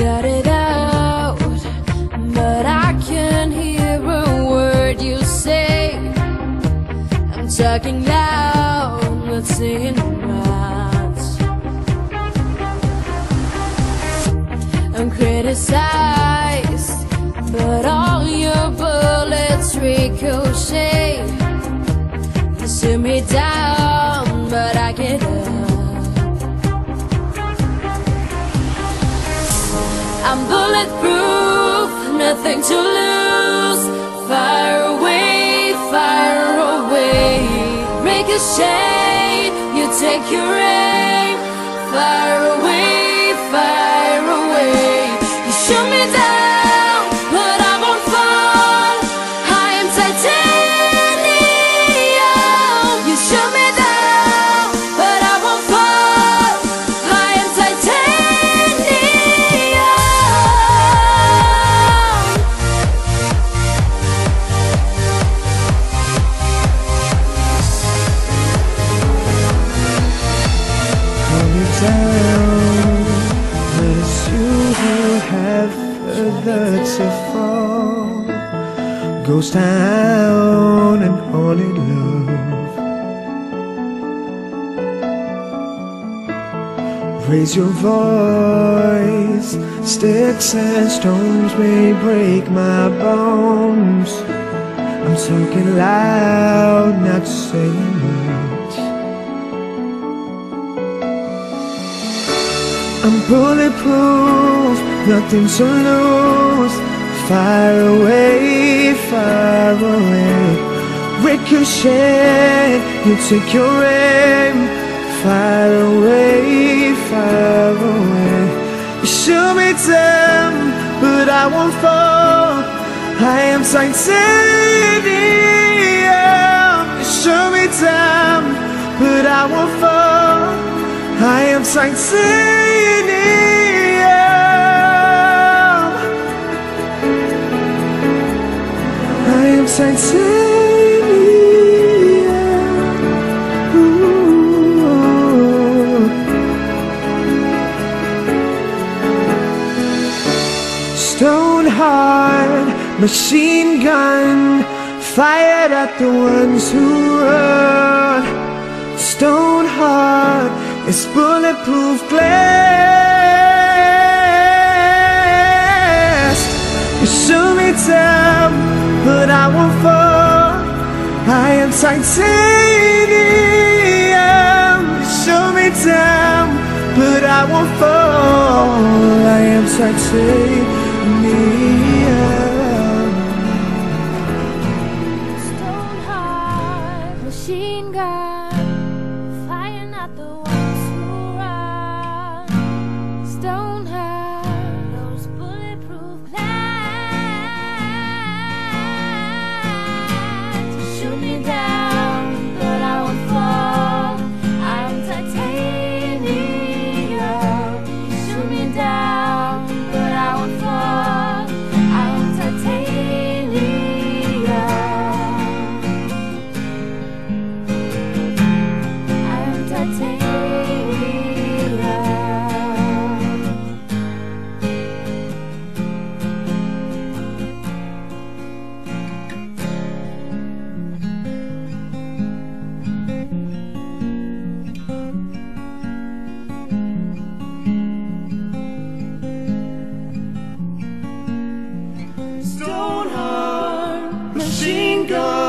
shout it out, but I can't hear a word you say. I'm talking loud, but saying right. I'm criticized, I'm bulletproof, nothing to lose. Fire away, fire away. Ricochet, you take your aim. Fire away, fire away. You shoot me down, down But it's you who have further to fall Ghost town and haunted love Raise your voice Sticks and stones may break my bones. I'm talking loud, bulletproof, nothing to lose. Fire away, fire away. Ricochet, you take your aim. Fire away, fire away. You shoot me down, but I won't fall. I am titanium. You shoot me down, but I won't fall. I am titanium. Stone hard machine gun fired at the ones who run. Stone hard it's bulletproof glass. You shoot me down, but I won't fall. I am titanium. You shoot me down, but I won't fall. I am titanium. Hard